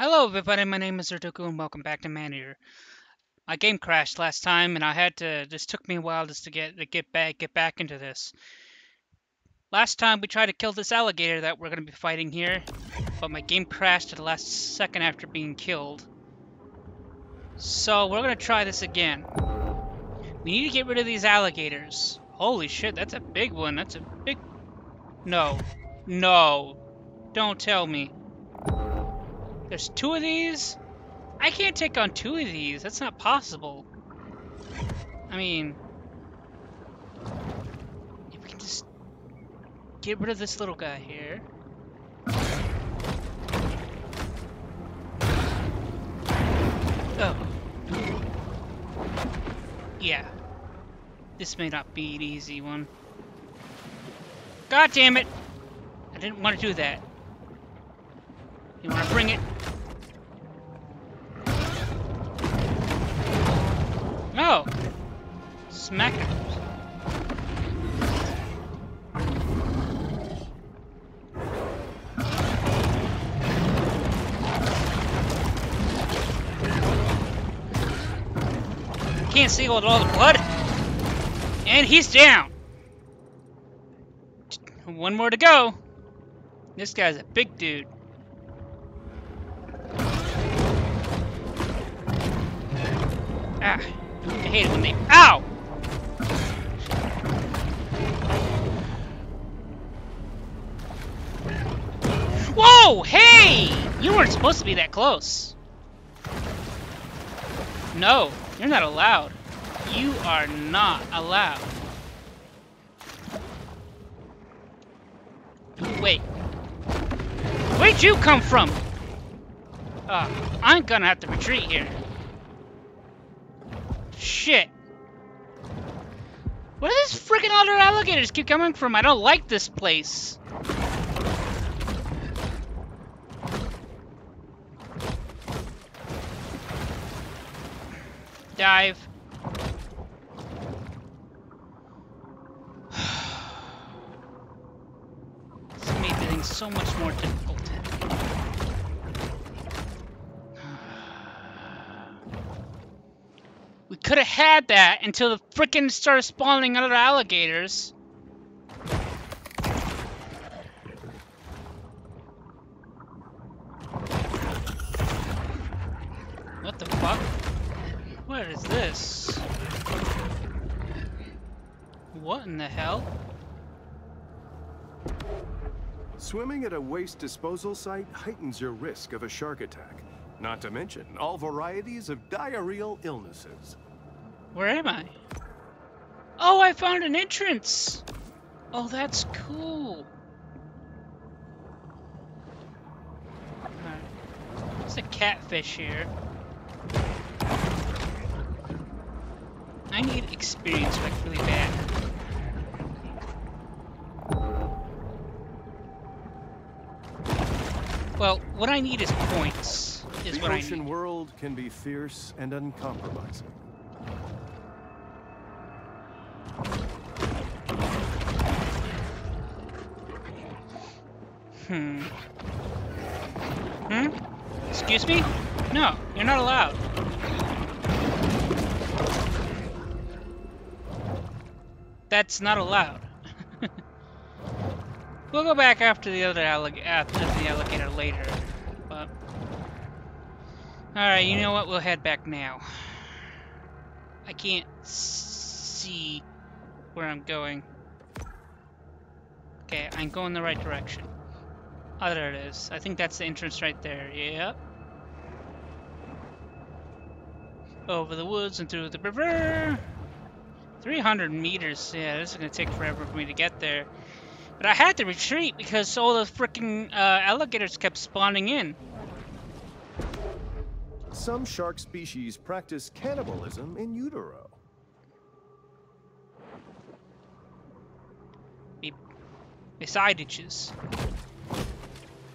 Hello everybody, my name is Zerduku and welcome back to Maneater. My game crashed last time and I had to this took me a while just to get to get back get back into this. Last time we tried to kill this alligator that we're gonna be fighting here, but my game crashed at the last second after being killed. So we're gonna try this again. We need to get rid of these alligators. Holy shit, that's a big one. That's a big No. No. Don't tell me. There's two of these? I can't take on two of these. That's not possible. I mean... If we can just... Get rid of this little guy here. Oh. Yeah. This may not be an easy one. God damn it! I didn't want to do that. You want to bring it? No! Smack it. Can't see all the blood. And he's down. One more to go. This guy's a big dude. Ah, I hate it when they- OW! Whoa! Hey! You weren't supposed to be that close. No, you're not allowed. You are not allowed. Wait. Where'd you come from? Uh, I'm gonna have to retreat here. Shit. Where do these freaking other alligators keep coming from? I don't like this place. Dive. this made things so much more difficult. Could have had that until the frickin' started spawning other alligators. What the fuck? What is this? What in the hell? Swimming at a waste disposal site heightens your risk of a shark attack. Not to mention all varieties of diarrheal illnesses. Where am I? Oh, I found an entrance! Oh, that's cool. There's a catfish here. I need experience like really bad. Well, what I need is points. Is the what I ocean need. world can be fierce and uncompromising. Hmm. Hmm? Excuse me? No, you're not allowed. That's not allowed. we'll go back after the other allig after the alligator later, but. Alright, you know what? We'll head back now. I can't see where I'm going. Okay, I'm going the right direction. Oh, there it is. I think that's the entrance right there. Yep. Over the woods and through the river. 300 meters. Yeah, this is going to take forever for me to get there. But I had to retreat because all the freaking uh, alligators kept spawning in. Some shark species practice cannibalism in utero. Be beside itches.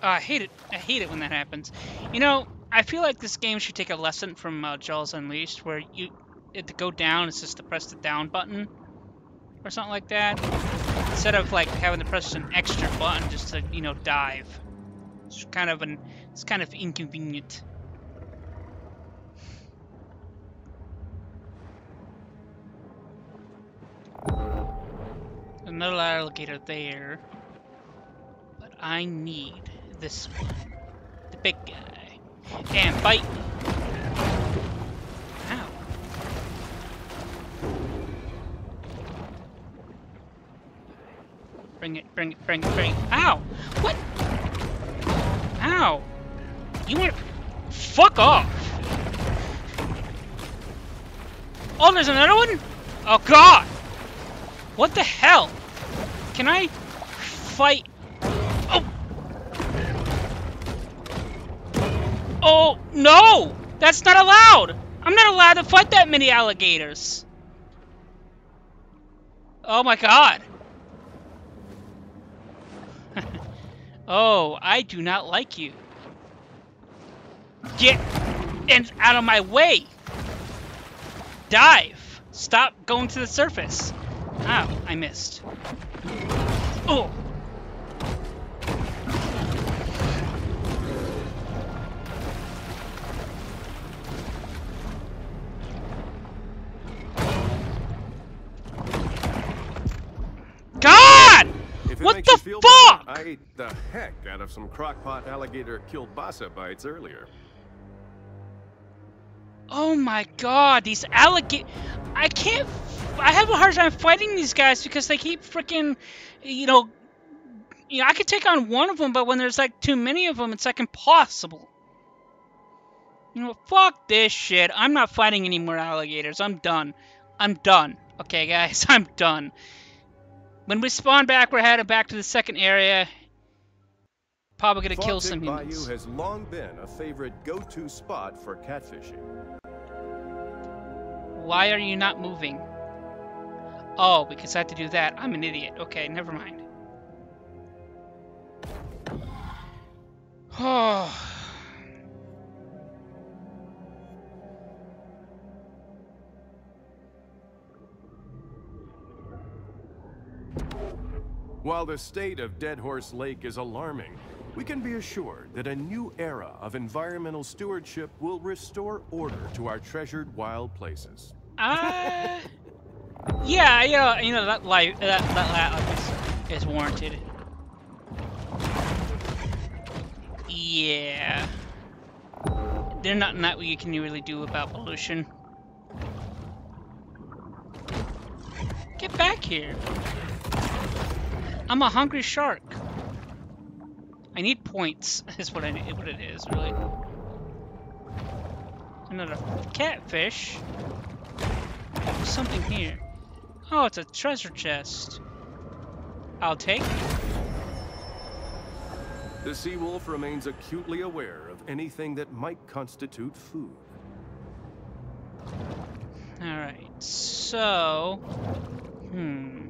Oh, I hate it. I hate it when that happens. You know, I feel like this game should take a lesson from uh, Jaws Unleashed, where you to go down, is just to press the down button or something like that, instead of like having to press an extra button just to you know dive. It's kind of an it's kind of inconvenient. Another alligator there. But I need this one. The big guy. And bite! Ow. Bring it, bring it, bring it, bring it. Ow! What? Ow! You want Fuck off! Oh, there's another one? Oh god! What the hell? Can I Oh, no! That's not allowed! I'm not allowed to fight that many alligators! Oh my god! oh, I do not like you. Get and out of my way! Dive! Stop going to the surface! Ow, I missed. Oh! What the fuck? Better, I ate the heck out of some crockpot alligator kielbasa bites earlier. Oh my god, these alligator... I can't... I have a hard time fighting these guys because they keep freaking, you know... You know, I could take on one of them, but when there's like too many of them, it's like impossible. You know, fuck this shit. I'm not fighting any more alligators. I'm done. I'm done. Okay, guys, I'm done. When we spawn back, we're headed back to the second area. Probably gonna kill some Pit Bayou has long been a favorite go-to spot for catfishing. Why are you not moving? Oh, because I have to do that. I'm an idiot. Okay, never mind. Oh. While the state of Dead Horse Lake is alarming, we can be assured that a new era of environmental stewardship will restore order to our treasured wild places. Uh, yeah, you know, you know that life that that is warranted. Yeah. There's nothing that you can really do about pollution. Get back here. I'm a hungry shark. I need points, is what I need, what it is, really. Another catfish. There's something here. Oh, it's a treasure chest. I'll take. The sea wolf remains acutely aware of anything that might constitute food. Alright, so... Hmm.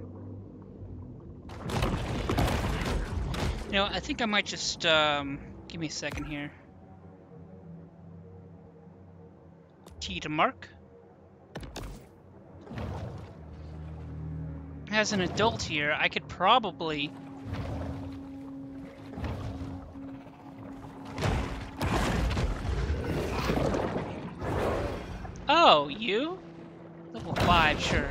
You know, I think I might just, um... Give me a second here. T to mark. As an adult here, I could probably... Oh, you? Level 5, sure.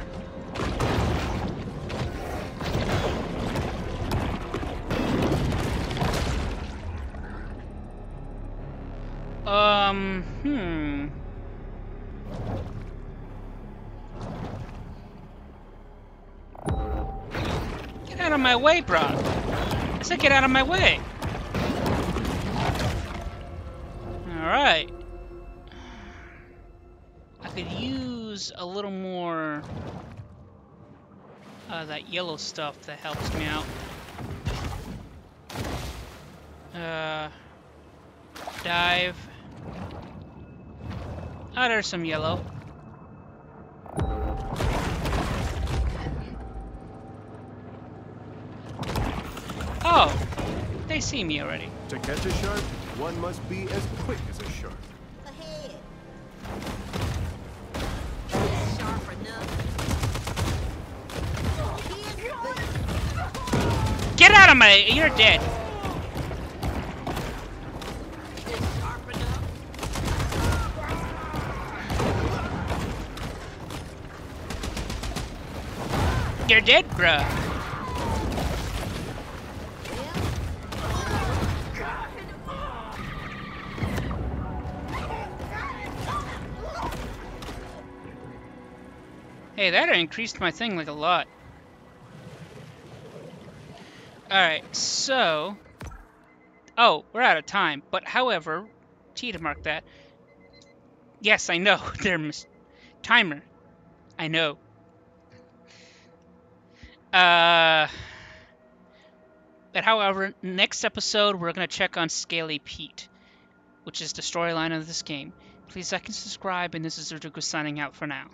Out of my way, bro. I said get out of my way. Alright. I could use a little more uh, that yellow stuff that helps me out. Uh, dive. Oh, there's some yellow. see me already. To catch a shark, one must be as quick as a shark. Get out of my... You're dead. You're dead, bruh. Hey, that increased my thing like a lot. Alright, so... Oh, we're out of time. But however, T to mark that. Yes, I know. They're mis- timer. I know. Uh, but however, next episode we're gonna check on Scaly Pete, which is the storyline of this game. Please like and subscribe, and this is Zerduku signing out for now.